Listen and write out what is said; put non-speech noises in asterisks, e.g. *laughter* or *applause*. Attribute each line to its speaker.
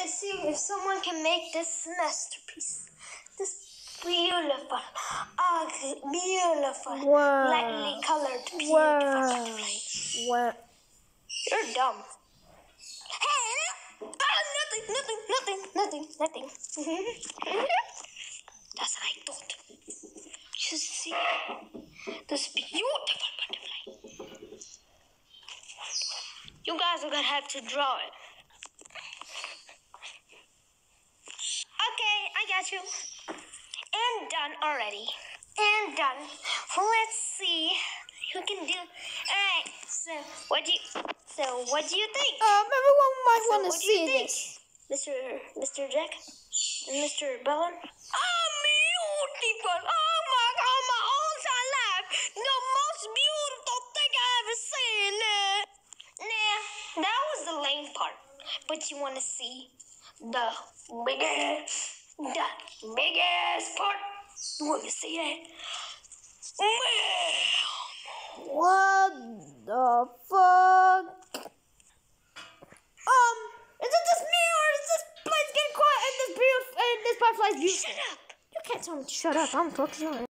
Speaker 1: let's see if someone can make this masterpiece. This beautiful, ugly, beautiful,
Speaker 2: Wow.
Speaker 1: lightly colored, beautiful
Speaker 2: Wow.
Speaker 1: butterfly.
Speaker 2: Wow.
Speaker 1: You're dumb. Hey, ah, nothing, nothing, nothing, nothing, nothing. *laughs* That's what I thought. You see this beautiful butterfly. You guys are gonna have to draw it. Okay, I got you. And done already. And done. Let's see who can do. Alright, so what do you so what do you think?
Speaker 2: Um, everyone might
Speaker 1: So
Speaker 2: want to
Speaker 1: what do
Speaker 2: see
Speaker 1: think?
Speaker 2: this.
Speaker 1: Mr. Mr. Jack? And Mr. Bellin? Oh, beautiful! Oh my god, my whole entire life! The most beautiful thing I ever seen! Uh, nah, that was the lame part. But you want to see the biggest, the biggest part? You want to see that?
Speaker 2: What the fuck? Um, is it just me or is this place getting quiet and this beautiful and this butterfly's beautiful?
Speaker 1: shut up!
Speaker 2: You can't tell me to shut up. I'm fucking.